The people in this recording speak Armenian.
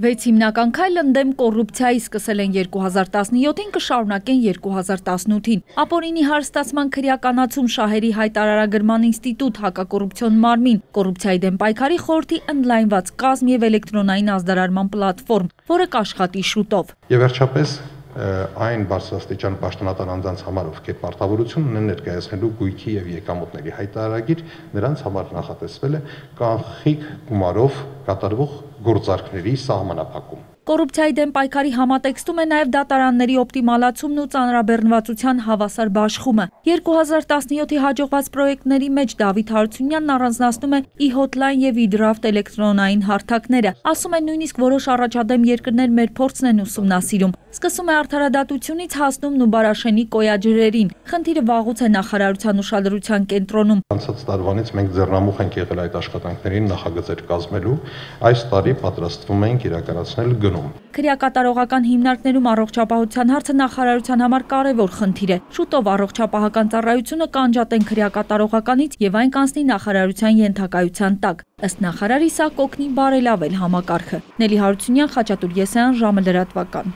Վեց հիմնական քայլ ընդդեմ կոռուպցիայի սկսել են 2017-ին, կշարունակեն 2018-ին։ Ապորինի հարստացման քրեականացում շահերի հայտարարագրման ինստիտուտ, հակակոռուպցիոն մարմին, կոռուպցիայի դեմ պայքարի խորհրդի ընդլայնված կազմ եւ էլեկտրոնային ազդարարման պլատֆորմ, որը կաշխատի շուտով։ Եվ վերջապես այն բարձրաստիճան պաշտոնատար անձանց համար, ովքեր պարտավորություն ունեն ներկայացնելու գույքի եւ եկամուտների հայտարարագիր, նրանց համար նախատեսվել է կանխիկ գումարով կատարվող գործարքների սահմանափակում։ Կոռուպցիայի դեմ պայքարի համատեքստում է նաև դատարանների օպտիմալացումն ու ծանրաբեռնվածության հավասար բաշխումը։ 2017-ի հաջողված պրոյեկտների մեջ Դավիթ Հարությունյանն առանձնացնում է e-hotline եւ e-draft էլեկտրոնային հարթակները։ Ասում է. Նույնիսկ որոշ առաջադեմ երկրներ մեր փորձն են ուսումնասիրում։ Սկսում է արդարադատությունից հասնում Նուբարաշենի կոյաջրերին։ Խնդիրը վաղուց է նախարարության ուշադրության կենտրոնում։ Անցած տարվանից մենք ձեռնամուխ ենք եղել այդ աշխատանքներին նախագծեր կազմելու։ Այս տարի պատրաստվում ենք իրականացնել գնում։ Քրեակատարողական հիմնարկներում առողջապահության հարցը նախարարության համար կարևոր խնդիր է։ Շուտով առողջապահական ծառայությունը կանջատեն քրեակատարողականից եւ այն կանցնի նախարարության ենթակայության տակ։ Ըստ նախարարի սա կօգնի բարելավել համակարգը։ Նելի Հարությունյան, Խաչատուր Եսայան, ժամը լրատվական։